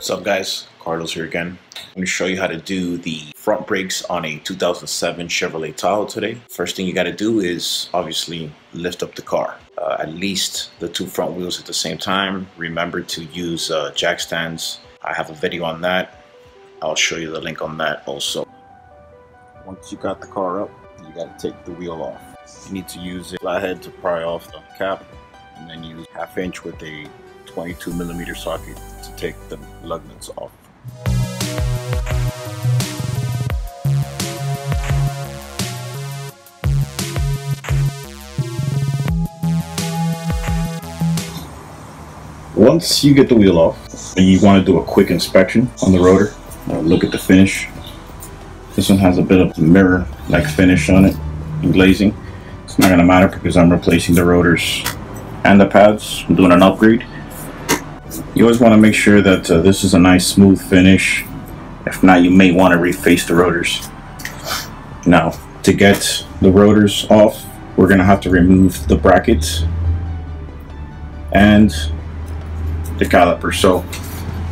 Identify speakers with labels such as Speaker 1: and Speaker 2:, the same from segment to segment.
Speaker 1: What's up guys? Carlos here again. I'm going to show you how to do the front brakes on a 2007 Chevrolet Tahoe today. First thing you got to do is obviously lift up the car. Uh, at least the two front wheels at the same time. Remember to use uh, jack stands. I have a video on that. I'll show you the link on that also. Once you got the car up, you got to take the wheel off. You need to use a flathead to pry off the cap and then use half inch with a 22 millimeter socket to take the lug nuts off. Once you get the wheel off, you want to do a quick inspection on the rotor. Look at the finish. This one has a bit of mirror-like finish on it and glazing. It's not going to matter because I'm replacing the rotors and the pads. I'm doing an upgrade. You always want to make sure that uh, this is a nice smooth finish. If not, you may want to reface the rotors. Now, to get the rotors off, we're going to have to remove the brackets and the caliper. So,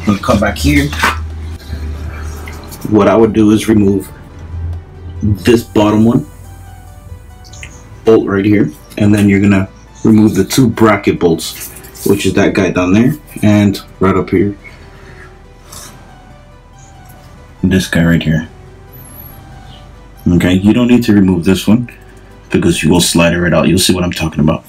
Speaker 1: I'm going to come back here. What I would do is remove this bottom one bolt right here and then you're gonna remove the two bracket bolts which is that guy down there and right up here. This guy right here. Okay you don't need to remove this one because you will slide it right out. You'll see what I'm talking about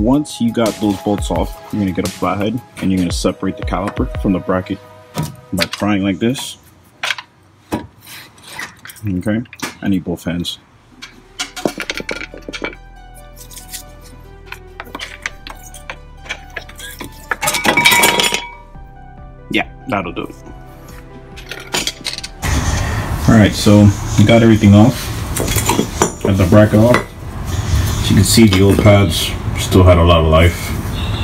Speaker 1: once you got those bolts off, you're gonna get a flathead and you're gonna separate the caliper from the bracket by prying like this. Okay, I need both hands. Yeah, that'll do it. Alright, so you got everything off. Got the bracket off. As you can see the old pads still had a lot of life.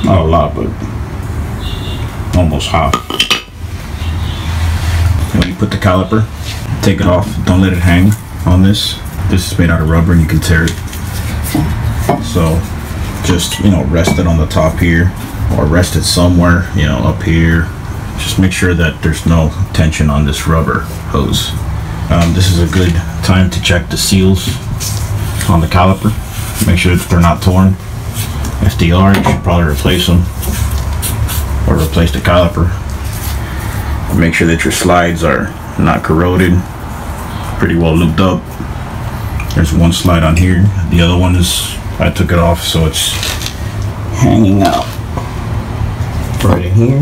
Speaker 1: Not a lot, but almost half. When you put the caliper, take it off. Don't let it hang on this. This is made out of rubber and you can tear it. So just, you know, rest it on the top here or rest it somewhere, you know, up here. Just make sure that there's no tension on this rubber hose. Um, this is a good time to check the seals on the caliper. Make sure that they're not torn. Are, you should probably replace them or replace the caliper. Make sure that your slides are not corroded, pretty well looped up. There's one slide on here. The other one is, I took it off so it's hanging out right in here.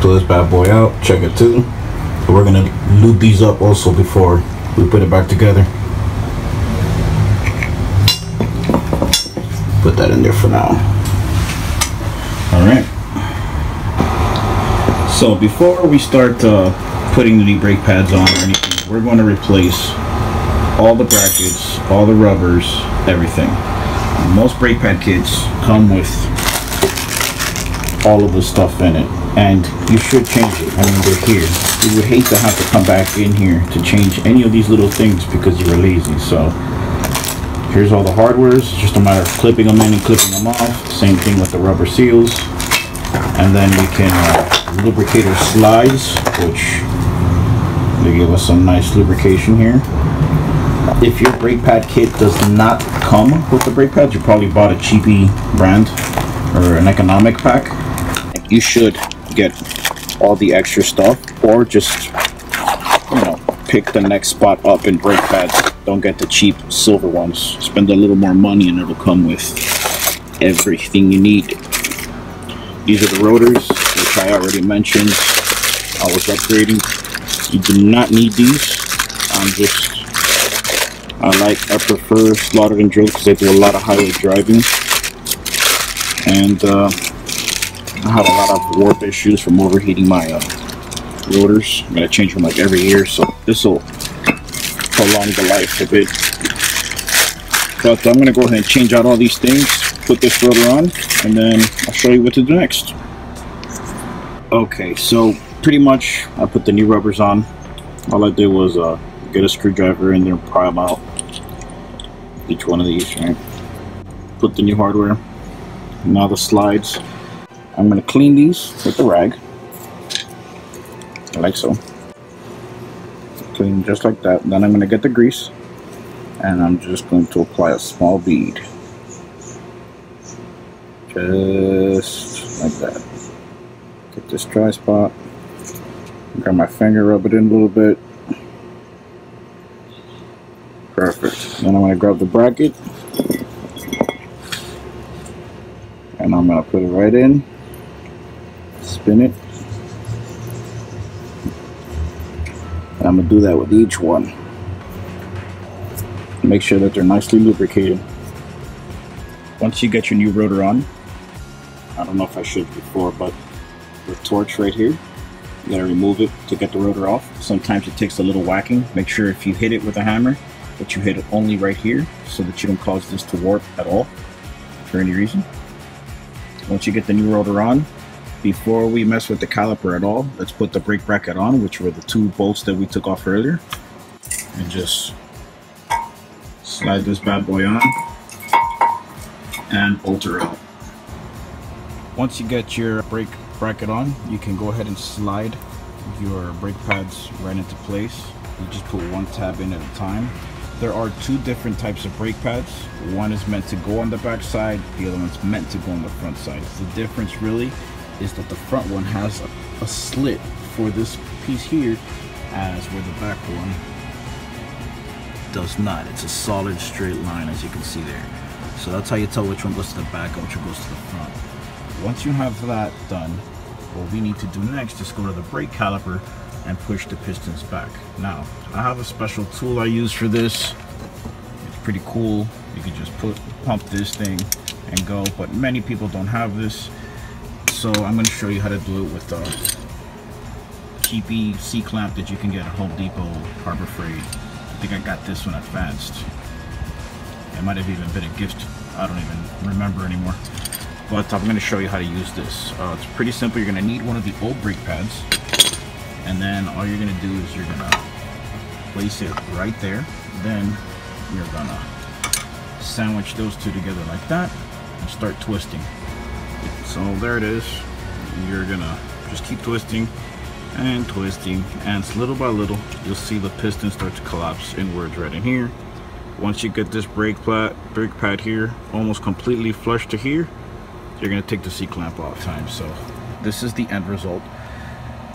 Speaker 1: Pull this bad boy out, check it too. We're gonna loop these up also before we put it back together. Put that in there for now. All right. So before we start uh, putting the new brake pads on or anything, we're going to replace all the brackets, all the rubbers, everything. Most brake pad kits come with all of the stuff in it and you should change it. I mean, they're here. You would hate to have to come back in here to change any of these little things because you were lazy. So Here's all the hardwares. It's just a matter of clipping them in and clipping them off. Same thing with the rubber seals. And then we can uh, lubricate our slides, which they give us some nice lubrication here. If your brake pad kit does not come with the brake pads, you probably bought a cheapy brand or an economic pack. You should get all the extra stuff or just, you know, pick the next spot up in brake pads don't get the cheap silver ones. Spend a little more money and it'll come with everything you need. These are the rotors, which I already mentioned. I was upgrading. You do not need these. I'm just, I like, I prefer slotted and drilled because they do a lot of highway driving. And uh, I have a lot of warp issues from overheating my uh, rotors. I'm gonna change them like every year, so this will prolong the life a bit. But I'm gonna go ahead and change out all these things, put this rotor on, and then I'll show you what to do next. Okay, so pretty much I put the new rubbers on. All I did was uh, get a screwdriver in there and pry them out. Each one of these, right? Put the new hardware. Now the slides. I'm gonna clean these with the rag. Like so. Clean just like that. Then I'm gonna get the grease and I'm just going to apply a small bead. Just like that. Get this dry spot. Grab my finger, rub it in a little bit. Perfect. Then I'm going to grab the bracket. And I'm going to put it right in. Spin it. I'm going to do that with each one. Make sure that they're nicely lubricated. Once you get your new rotor on, I don't know if I should before, but the torch right here, you gotta remove it to get the rotor off. Sometimes it takes a little whacking. Make sure if you hit it with a hammer, that you hit it only right here so that you don't cause this to warp at all for any reason. Once you get the new rotor on, before we mess with the caliper at all, let's put the brake bracket on, which were the two bolts that we took off earlier. And just slide this bad boy on and bolt her out. Once you get your brake bracket on, you can go ahead and slide your brake pads right into place. You just put one tab in at a time. There are two different types of brake pads. One is meant to go on the back side, the other one's meant to go on the front side. The difference really is that the front one has a, a slit for this piece here as where the back one does not. It's a solid straight line as you can see there. So that's how you tell which one goes to the back and which one goes to the front. Once you have that done, what we need to do next is go to the brake caliper and push the pistons back. Now, I have a special tool I use for this. It's pretty cool. You can just put pump this thing and go, but many people don't have this. So I'm going to show you how to do it with a cheapy C-clamp that you can get at Home Depot, Harbor Freight. I think I got this one at Fast. It might have even been a gift. I don't even remember anymore but I'm going to show you how to use this. Uh, it's pretty simple. You're going to need one of the old brake pads and then all you're going to do is you're going to place it right there. Then you're going to sandwich those two together like that and start twisting. So there it is. You're to just keep twisting and twisting and little by little you'll see the piston start to collapse inwards right in here. Once you get this brake pad, brake pad here almost completely flush to here, you're to take the C-clamp off time. So this is the end result.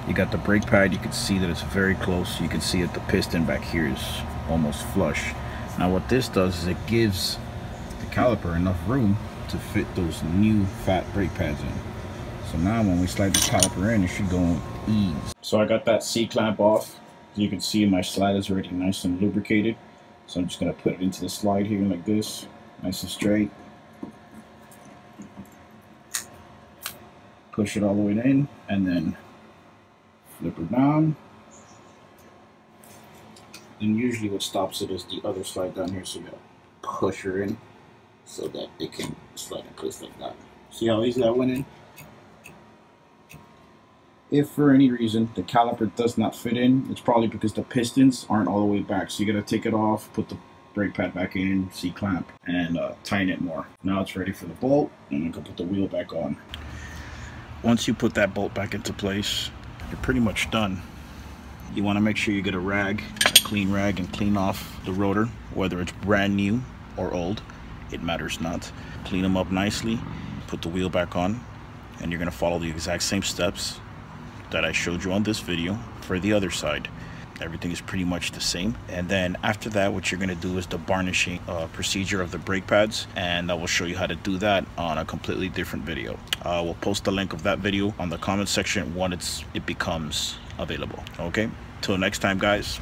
Speaker 1: You got the brake pad. You can see that it's very close. You can see that the piston back here is almost flush. Now what this does is it gives the caliper enough room to fit those new fat brake pads in. So now when we slide the caliper in, it should go with ease. So I got that C-clamp off. You can see my slide is already nice and lubricated. So I'm just to put it into the slide here like this, nice and straight. push it all the way in and then flip it down. And usually what stops it is the other slide down here, so you gotta push her in so that it can slide in place like that. See how easy that went in? If for any reason the caliper does not fit in, it's probably because the pistons aren't all the way back. So you gotta take it off, put the brake pad back in, C-clamp, and uh, tighten it more. Now it's ready for the bolt, and I can put the wheel back on once you put that bolt back into place you're pretty much done you want to make sure you get a rag a clean rag and clean off the rotor whether it's brand new or old it matters not. Clean them up nicely put the wheel back on and you're going to follow the exact same steps that I showed you on this video for the other side. Everything is pretty much the same. And then after that what you're going to do is the burnishing uh, procedure of the brake pads and I will show you how to do that on a completely different video. Uh, we'll post the link of that video on the comment section when it's it becomes available. Okay? Till next time guys